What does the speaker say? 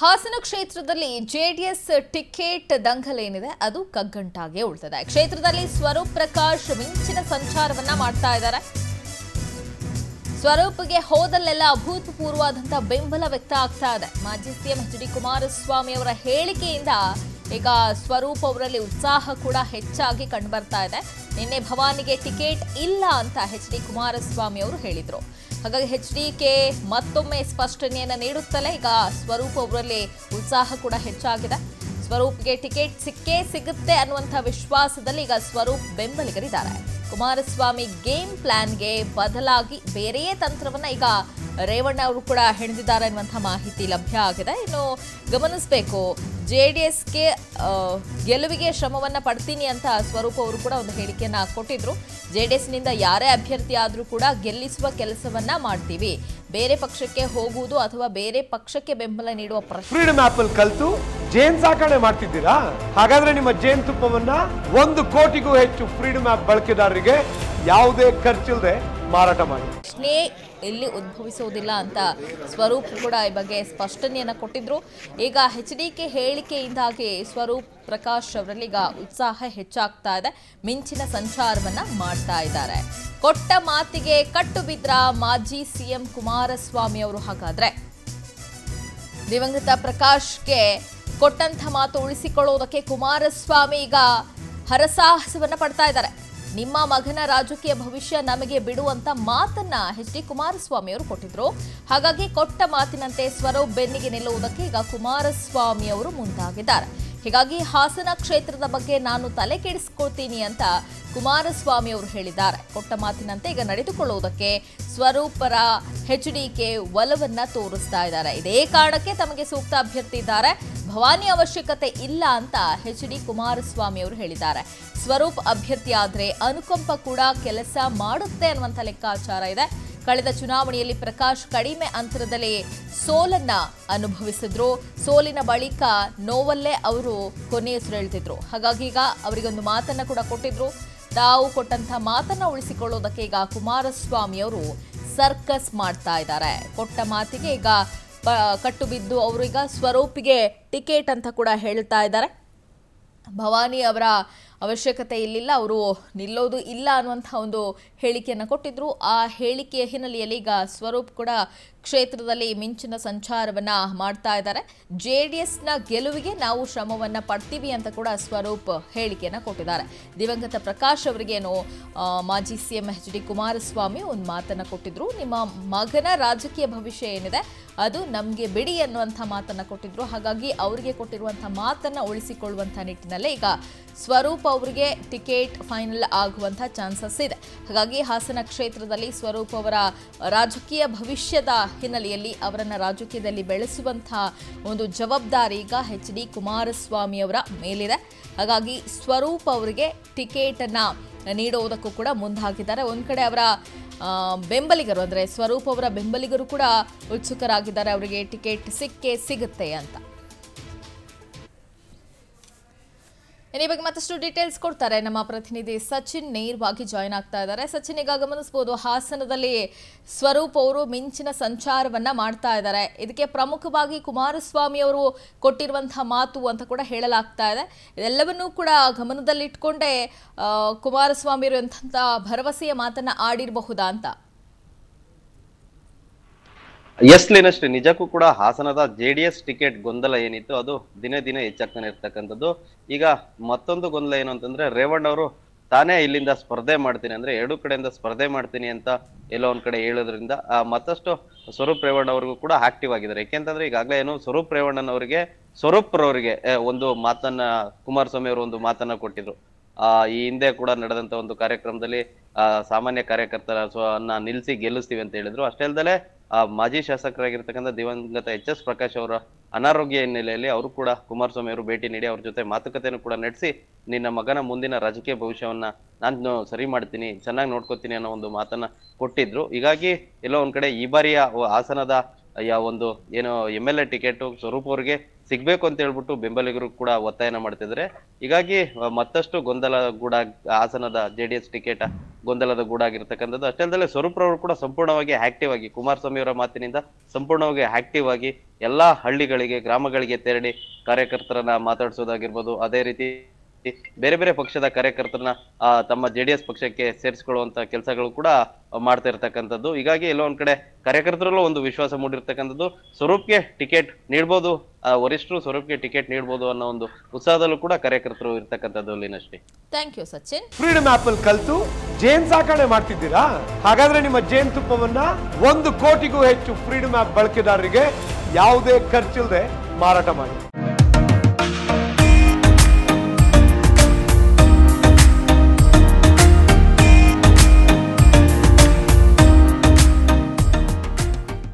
ಹಾಸನ ಕ್ಷೇತ್ರದಲ್ಲಿ JDS ticket ದಂಗಲೇನಿದೆ ಅದು ಕಗ್ಗಂಟಾಗೆ ಉಳ್ತದೆ. ಕ್ಷೇತ್ರದಲ್ಲಿ ಸ್ವರೂಪ್ ಪ್ರಕಾಶ್ ಮಿಂಚಿನ ಸಂಚಾರವನ್ನ ಮಾಡ್ತಾ ಇದ್ದಾರೆ. ಸ್ವರೂಪ್ಗೆ ಹೋದಲ್ಲೆಲ್ಲ ಅಭೂತಪೂರ್ವವಾದಂಥ ಬೆಂಬಲ ವ್ಯಕ್ತ ಆಗ್ತಾ ಇದೆ. ಮಾಜಿ ಸಿಎಂ ಎಚ್ ಡಿ ಕುಮಾರಸ್ವಾಮಿ ಅವರ ಹೇಳಿಕೆಯಿಂದ ಈಗ ಸ್ವರೂಪ್ ಅವರಲ್ಲಿ ಉತ್ಸಾಹ ಕೂಡ ಹೆಚ್ಚಾಗಿ ಕಂಡುಬರ್ತಾ ಇದೆ. ನಿನ್ನೆ ಭವಾನಿಗೆ ಟಿಕೆಟ್ ಇಲ್ಲ ಅಂತ ಎಚ್ ಡಿ ಕುಮಾರಸ್ವಾಮಿ ಅವರು ಹೇಳಿದರು. ಹಾಗಾಗಿ ಎಚ್ ಡಿ ಕೆ ಮತ್ತೊಮ್ಮೆ ಸ್ಪಷ್ಟನೆಯನ್ನು ನೀಡುತ್ತಲೇ ಈಗ ಸ್ವರೂಪ್ ಅವರಲ್ಲಿ ಉತ್ಸಾಹ ಕೂಡ ಹೆಚ್ಚಾಗಿದೆ. ಸ್ವರೂಪ್ಗೆ ಟಿಕೆಟ್ ಸಿಕ್ಕೇ ಸಿಗುತ್ತೆ ಅನ್ನುವಂಥ ವಿಶ್ವಾಸದಲ್ಲಿ ಈಗ ಸ್ವರೂಪ್ ಬೆಂಬಲಿಗರಿದ್ದಾರೆ. ಕುಮಾರಸ್ವಾಮಿ ಗೇಮ್ ಪ್ಲಾನ್ಗೆ ಬದಲಾಗಿ ಬೇರೆಯೇ ತಂತ್ರವನ್ನ ಈಗ ರೇವಣ್ಣ ಅವರು ಕೂಡ ಹೆಣೆದಿದ್ದಾರೆ ಅನ್ನುವಂಥ ಮಾಹಿತಿ ಲಭ್ಯ ಆಗಿದೆ. ಇನ್ನು ಗಮನಿಸಬೇಕು, ಜೆ ಡಿ ಎಸ್ಗೆ ಗೆಲುವಿಗೆ ಶ್ರಮವನ್ನು ಪಡ್ತೀನಿ ಅಂತ ಸ್ವರೂಪ್ ಅವರು ಕೂಡ ಒಂದು ಹೇಳಿಕೆಯನ್ನು ಕೊಟ್ಟಿದ್ರು. ಜೆ ಡಿ ಎಸ್ನಿಂದ ಯಾರೇ ಅಭ್ಯರ್ಥಿ ಆದರೂ ಕೂಡ ಗೆಲ್ಲಿಸುವ ಕೆಲಸವನ್ನ ಮಾಡ್ತೀವಿ. ಬೇರೆ ಪಕ್ಷಕ್ಕೆ ಹೋಗುವುದು ಅಥವಾ ಬೇರೆ ಪಕ್ಷಕ್ಕೆ ಬೆಂಬಲ ನೀಡುವ ಪ್ರಶ್ನೆ. ಫ್ರೀಡಮ್ ಆಪ್ ಅಲ್ಲಿ ಕಲ್ತು ಜೇನ್ ಸಾಕಣೆ ಮಾಡ್ತಿದ್ದೀರಾ? ಹಾಗಾದ್ರೆ ನಿಮ್ಮ ಜೇನ್ ತುಪ್ಪವನ್ನ ಒಂದು ಕೋಟಿಗೂ ಹೆಚ್ಚು ಫ್ರೀಡಮ್ ಆಪ್ ಬಳಕೆದಾರರಿಗೆ ಯಾವುದೇ ಖರ್ಚಿಲ್ಲದೆ ಮಾರಾಟ ಮಾಡಿ. ಎಲ್ಲಿ ಉದ್ಭವಿಸುವುದಿಲ್ಲ ಅಂತ ಸ್ವರೂಪ್ ಕೂಡ ಈ ಬಗ್ಗೆ ಸ್ಪಷ್ಟನೆಯನ್ನು ಕೊಟ್ಟಿದ್ರು. ಈಗ ಎಚ್ ಡಿ ಕೆ ಹೇಳಿಕೆಯಿಂದಾಗಿ ಸ್ವರೂಪ್ ಪ್ರಕಾಶ್ ಅವರಲ್ಲಿ ಈಗ ಉತ್ಸಾಹ ಹೆಚ್ಚಾಗ್ತಾ ಇದೆ. ಮಿಂಚಿನ ಸಂಚಾರವನ್ನ ಮಾಡ್ತಾ ಇದ್ದಾರೆ. ಕೊಟ್ಟ ಮಾತಿಗೆ ಕಟ್ಟು ಬಿದ್ರ ಮಾಜಿ ಸಿಎಂ ಕುಮಾರಸ್ವಾಮಿ ಅವರು ಹಾಗಾದ್ರೆ? ದಿವಂಗತ ಪ್ರಕಾಶ್ಗೆ ಕೊಟ್ಟಂತ ಮಾತು ಉಳಿಸಿಕೊಳ್ಳುವುದಕ್ಕೆ ಕುಮಾರಸ್ವಾಮಿ ಈಗ ಹರಸಾಹಸವನ್ನ ಪಡ್ತಾ ಇದ್ದಾರೆ. ನಿಮ್ಮ ಮಗನ ರಾಜಕೀಯ ಭವಿಷ್ಯ ನಮಗೆ ಬಿಡುವಂತ ಮಾತನ್ನ ಎಚ್ ಡಿ ಕುಮಾರಸ್ವಾಮಿ ಅವರು ಕೊಟ್ಟಿದ್ರು. ಹಾಗಾಗಿ ಕೊಟ್ಟ ಮಾತಿನಂತೆ ಸ್ವರೂಪ್ ಬೆನ್ನಿಗೆ ನಿಲ್ಲುವುದಕ್ಕೆ ಈಗ ಕುಮಾರಸ್ವಾಮಿ ಅವರು ಮುಂದಾಗಿದ್ದಾರೆ. ಹೀಗಾಗಿ ಹಾಸನ ಕ್ಷೇತ್ರದ ಬಗ್ಗೆ ನಾನು ತಲೆ ಕೆಡಿಸ್ಕೊಳ್ತೀನಿ ಅಂತ ಕುಮಾರಸ್ವಾಮಿ ಅವರು ಹೇಳಿದ್ದಾರೆ. ಕೊಟ್ಟ ಮಾತಿನಂತೆ ಈಗ ನಡೆದುಕೊಳ್ಳುವುದಕ್ಕೆ ಸ್ವರೂಪರ ಹೆಚ್ ಡಿ ಕೆ ಒಲವನ್ನ ತೋರಿಸ್ತಾ ಇದ್ದಾರೆ. ಇದೇ ಕಾರಣಕ್ಕೆ ತಮಗೆ ಸೂಕ್ತ ಅಭ್ಯರ್ಥಿ ಇದ್ದಾರೆ. ಭವಾನಿ ಅವಶ್ಯಕತೆ ಇಲ್ಲ ಅಂತ ಹೆಚ್ ಡಿ ಕುಮಾರಸ್ವಾಮಿ ಅವರು ಹೇಳಿದ್ದಾರೆ. ಸ್ವರೂಪ್ ಅಭ್ಯರ್ಥಿ ಆದ್ರೆ ಅನುಕಂಪ ಕೂಡ ಕೆಲಸ ಮಾಡುತ್ತೆ ಅನ್ನುವಂಥ ಲೆಕ್ಕಾಚಾರ ಇದೆ. ಕಳೆದ ಚುನಾವಣೆಯಲ್ಲಿ ಪ್ರಕಾಶ್ ಕಡಿಮೆ ಅಂತರದಲ್ಲಿ ಸೋಲನ್ನ ಅನುಭವಿಸಿದ್ರು. ಸೋಲಿನ ಬಳಿಕ ನೋವಲ್ಲೇ ಅವರು ಕೊನೆಯುಸಿರೆಳ್ತಿದ್ರು ಹಾಗಾಗಿ ಈಗ ಅವರಿಗೊಂದು ಮಾತನ್ನ ಕೂಡ ಕೊಟ್ಟಿದ್ರು. ತಾವು ಕೊಟ್ಟಂತ ಮಾತನ್ನ ಉಳಿಸಿಕೊಳ್ಳೋದಕ್ಕೆ ಈಗ ಕುಮಾರಸ್ವಾಮಿ ಅವರು ಸರ್ಕಸ್ ಮಾಡ್ತಾ ಇದ್ದಾರೆ. ಕೊಟ್ಟ ಮಾತಿಗೆ ಈಗ ಕಟ್ಟು ಬಿದ್ದು ಅವರು ಈಗ ಸ್ವರೂಪಿಗೆ ಟಿಕೆಟ್ ಅಂತ ಕೂಡ ಹೇಳ್ತಾ ಇದ್ದಾರೆ. ಭವಾನಿ ಅವರ ಅವಶ್ಯಕತೆ ಇಲ್ಲಿಲ್ಲ. ಅವರು ನಿಲ್ಲೋದು ಇಲ್ಲ ಅನ್ನುವಂಥ ಒಂದು ಹೇಳಿಕೆಯನ್ನು ಕೊಟ್ಟಿದ್ರು. ಆ ಹೇಳಿಕೆಯ ಹಿನ್ನೆಲೆಯಲ್ಲಿ ಈಗ ಸ್ವರೂಪ್ ಕೂಡ ಕ್ಷೇತ್ರದಲ್ಲಿ ಮಿಂಚಿನ ಸಂಚಾರವನ್ನ ಮಾಡ್ತಾ ಇದ್ದಾರೆ. ಜೆ ಡಿ ಎಸ್ನ ಗೆಲುವಿಗೆ ನಾವು ಶ್ರಮವನ್ನ ಪಡ್ತೀವಿ ಅಂತ ಕೂಡ ಸ್ವರೂಪ್ ಹೇಳಿಕೆಯನ್ನು ಕೊಟ್ಟಿದ್ದಾರೆ. ದಿವಂಗತ ಪ್ರಕಾಶ್ ಅವರಿಗೇನು ಮಾಜಿ ಮಾಜಿ ಸಿಎಂ ಎಚ್ ಡಿ ಕುಮಾರಸ್ವಾಮಿ ಒಂದು ಮಾತನ್ನು ಕೊಟ್ಟಿದ್ರು. ನಿಮ್ಮ ಮಗನ ರಾಜಕೀಯ ಭವಿಷ್ಯ ಏನಿದೆ, ಅದು ನಮಗೆ ಬಿಡಿ ಅನ್ನುವಂಥ ಮಾತನ್ನು ಕೊಟ್ಟಿದ್ರು. ಹಾಗಾಗಿ ಅವರಿಗೆ ಕೊಟ್ಟಿರುವಂಥ ಮಾತನ್ನು ಉಳಿಸಿಕೊಳ್ಳುವಂಥ ನಿಟ್ಟಿನಲ್ಲಿ ಈಗ ಸ್ವರೂಪ್ ಅವರಿಗೆ ಟಿಕೆಟ್ ಫೈನಲ್ ಆಗುವಂಥ ಚಾನ್ಸಸ್ ಇದೆ. ಹಾಗಾಗಿ ಹಾಸನ ಕ್ಷೇತ್ರದಲ್ಲಿ ಸ್ವರೂಪ್ ಅವರ ರಾಜಕೀಯ ಭವಿಷ್ಯದ ಹಿನ್ನೆಲೆಯಲ್ಲಿ ಅವರನ್ನ ರಾಜಕೀಯದಲ್ಲಿ ಬೆಳೆಸುವಂಥ ಒಂದು ಜವಾಬ್ದಾರಿ ಈಗ ಎಚ್ ಡಿ ಕುಮಾರಸ್ವಾಮಿ ಅವರ ಮೇಲಿದೆ. ಹಾಗಾಗಿ ಸ್ವರೂಪ್ ಅವರಿಗೆ ಟಿಕೆಟ್ ಅನ್ನ ನೀಡುವುದಕ್ಕೂ ಕೂಡ ಮುಂದಾಗಿದ್ದಾರೆ. ಒಂದ್ ಕಡೆ ಅವರ ಬೆಂಬಲಿಗರು, ಅಂದ್ರೆ ಸ್ವರೂಪ್ ಅವರ ಬೆಂಬಲಿಗರು ಕೂಡ ಉತ್ಸುಕರಾಗಿದ್ದಾರೆ. ಅವರಿಗೆ ಟಿಕೆಟ್ ಸಿಕ್ಕೇ ಸಿಗುತ್ತೆ ಅಂತ. ಈ ಬಗ್ಗೆ ಮತ್ತಷ್ಟು ಡೀಟೇಲ್ಸ್ ಕೊಡ್ತಾರೆ. ನಮ್ಮ ಪ್ರತಿನಿಧಿ ಸಚಿನ್ ನೇರವಾಗಿ ಜಾಯ್ನ್ ಆಗ್ತಾ ಇದ್ದಾರೆ. ಸಚಿನ್, ಈಗ ಗಮನಿಸಬಹುದು ಹಾಸನದಲ್ಲಿ ಸ್ವರೂಪ್ ಅವರು ಮಿಂಚಿನ ಸಂಚಾರವನ್ನ ಮಾಡ್ತಾ ಇದ್ದಾರೆ. ಇದಕ್ಕೆ ಪ್ರಮುಖವಾಗಿ ಕುಮಾರಸ್ವಾಮಿ ಅವರು ಕೊಟ್ಟಿರುವಂತಹ ಮಾತು ಅಂತ ಕೂಡ ಹೇಳಲಾಗ್ತಾ ಇದೆ. ಇದೆಲ್ಲವನ್ನೂ ಕೂಡ ಗಮನದಲ್ಲಿಟ್ಕೊಂಡೇ ಕುಮಾರಸ್ವಾಮಿ ಅವರು ಭರವಸೆಯ ಮಾತನ್ನ ಆಡಿರಬಹುದಾ ಅಂತ. ಎಸ್ ಲೇನಷ್ಟೇ ನಿಜಕ್ಕೂ ಕೂಡ ಹಾಸನದ ಜೆ ಡಿ ಎಸ್ ಟಿಕೆಟ್ ಗೊಂದಲ ಏನಿತ್ತು, ಅದು ದಿನೇ ದಿನೇ ಹೆಚ್ಚಾಗ್ತಾನೆ ಇರ್ತಕ್ಕಂಥದ್ದು. ಈಗ ಮತ್ತೊಂದು ಗೊಂದಲ ಏನು ಅಂತಂದ್ರೆ, ರೇವಣ್ಣ ಅವರು ತಾನೇ ಇಲ್ಲಿಂದ ಸ್ಪರ್ಧೆ ಮಾಡ್ತೀನಿ ಅಂದ್ರೆ ಎರಡು ಕಡೆಯಿಂದ ಸ್ಪರ್ಧೆ ಮಾಡ್ತೀನಿ ಅಂತ ಎಲ್ಲೋ ಒಂದ್ ಕಡೆ ಹೇಳೋದ್ರಿಂದ ಮತ್ತಷ್ಟು ಸ್ವರೂಪ್ ರೇವಣ್ಣ ಅವ್ರಿಗೂ ಕೂಡ ಆಕ್ಟಿವ್ ಆಗಿದ್ದಾರೆ. ಯಾಕೆಂತಂದ್ರೆ ಈಗಾಗಲೇ ಏನು, ಸ್ವರೂಪ್ ರೇವಣ್ಣನವರಿಗೆ ಸ್ವರೂಪ್ ರವರಿಗೆ ಒಂದು ಮಾತನ್ನ, ಕುಮಾರಸ್ವಾಮಿ ಅವರು ಒಂದು ಮಾತನ್ನ ಕೊಟ್ಟಿದ್ರು. ಆ, ಈ ಹಿಂದೆ ಕೂಡ ನಡೆದಂತ ಒಂದು ಕಾರ್ಯಕ್ರಮದಲ್ಲಿ ಸಾಮಾನ್ಯ ಕಾರ್ಯಕರ್ತರ ನಿಲ್ಸಿ ಗೆಲ್ಲಿಸ್ತೀವಿ ಅಂತ ಹೇಳಿದ್ರು. ಅಷ್ಟೇ ಅಲ್ದಲೆ ಆ ಮಾಜಿ ಶಾಸಕರಾಗಿರ್ತಕ್ಕಂಥ ದಿವಂಗತ ಎಚ್ ಎಸ್ ಪ್ರಕಾಶ್ ಅವರ ಅನಾರೋಗ್ಯ ಹಿನ್ನೆಲೆಯಲ್ಲಿ ಅವರು ಕೂಡ ಕುಮಾರಸ್ವಾಮಿ ಅವರು ಭೇಟಿ ನೀಡಿ ಅವ್ರ ಜೊತೆ ಮಾತುಕತೆಯನ್ನು ಕೂಡ ನಡೆಸಿ, ನಿನ್ನ ಮಗನ ಮುಂದಿನ ರಾಜಕೀಯ ಭವಿಷ್ಯವನ್ನ ನಾನು ಸರಿ ಮಾಡ್ತೀನಿ, ಚೆನ್ನಾಗಿ ನೋಡ್ಕೋತೀನಿ ಅನ್ನೋ ಒಂದು ಮಾತನ್ನ ಕೊಟ್ಟಿದ್ರು. ಹೀಗಾಗಿ ಎಲ್ಲೋ ಒಂದ್ ಕಡೆ ಈ ಬಾರಿಯ ಹಾಸನದ ಯಾವ ಒಂದು ಏನು M L A ticket Swaroop ಅವ್ರಿಗೆ ಸಿಗ್ಬೇಕು ಅಂತ ಹೇಳ್ಬಿಟ್ಟು ಬೆಂಬಲಿಗರು ಕೂಡ ಒತ್ತಾಯನ ಮಾಡ್ತಿದ್ರೆ ಹೀಗಾಗಿ ಮತ್ತಷ್ಟು ಗೊಂದಲ ಕೂಡ ಹಾಸನದ ಜೆ ಡಿ ಎಸ್ ಟಿಕೆಟ್ ಗೊಂದಲದ ಗೂಡಾಗಿರ್ತಕ್ಕಂಥದ್ದು. ಅಷ್ಟೇ ಅಲ್ಲದೆ ಸ್ವರೂಪ್ರವರು ಕೂಡ ಸಂಪೂರ್ಣವಾಗಿ ಆಕ್ಟಿವ್ ಆಗಿ, ಕುಮಾರಸ್ವಾಮಿ ಅವರ ಮಾತಿನಿಂದ ಸಂಪೂರ್ಣವಾಗಿ ಆಕ್ಟಿವ್ ಆಗಿ ಎಲ್ಲಾ ಹಳ್ಳಿಗಳಿಗೆ, ಗ್ರಾಮಗಳಿಗೆ ತೆರಳಿ ಕಾರ್ಯಕರ್ತರನ್ನ ಮಾತಾಡಿಸೋದಾಗಿರ್ಬೋದು. ಅದೇ ರೀತಿ ಬೇರೆ ಬೇರೆ ಪಕ್ಷದ ಕಾರ್ಯಕರ್ತರನ್ನ ಆ, ತಮ್ಮ ಜೆ ಡಿ ಎಸ್ ಪಕ್ಷಕ್ಕೆ ಸೇರಿಸ್ಕೊಳ್ಳುವಂತ ಕೆಲಸಗಳು ಕೂಡ ಮಾಡ್ತಾ ಇರ್ತಕ್ಕಂಥದ್ದು. ಹೀಗಾಗಿ ಎಲ್ಲೋ ಒಂದ್ ಕಡೆ ಕಾರ್ಯಕರ್ತರಲ್ಲೂ ಒಂದು ವಿಶ್ವಾಸ ಮೂಡಿರ್ತಕ್ಕಂಥದ್ದು. ಸ್ವರೂಪ್ಗೆ ಟಿಕೆಟ್ ನೀಡ್ಬೋದು ಆ, ವರಿಷ್ಠರು ಸ್ವರೂಪ್ಗೆ ಟಿಕೆಟ್ ನೀಡ್ಬೋದು ಅನ್ನೋ ಒಂದು ಉತ್ಸಾಹದಲ್ಲೂ ಕೂಡ ಕಾರ್ಯಕರ್ತರು ಇರ್ತಕ್ಕಂಥದ್ದು ಅಲ್ಲಿನಷ್ಟೇ. Thank you Sachin freedom app ಅಲ್ಲಿ ಕಲ್ತು ಜೇನ್ ಸಾಕಣೆ ಮಾಡ್ತಿದ್ದೀರಾ? ಹಾಗಾದ್ರೆ ನಿಮ್ಮ ಜೇನ್ ತುಪ್ಪವನ್ನ ಒಂದು ಕೋಟಿಗೂ ಹೆಚ್ಚು ಫ್ರೀಡಮ್ ಆಪ್ ಬಳಕೆದಾರರಿಗೆ ಯಾವುದೇ ಖರ್ಚಿಲ್ಲದೆ ಮಾರಾಟ ಮಾಡಿ.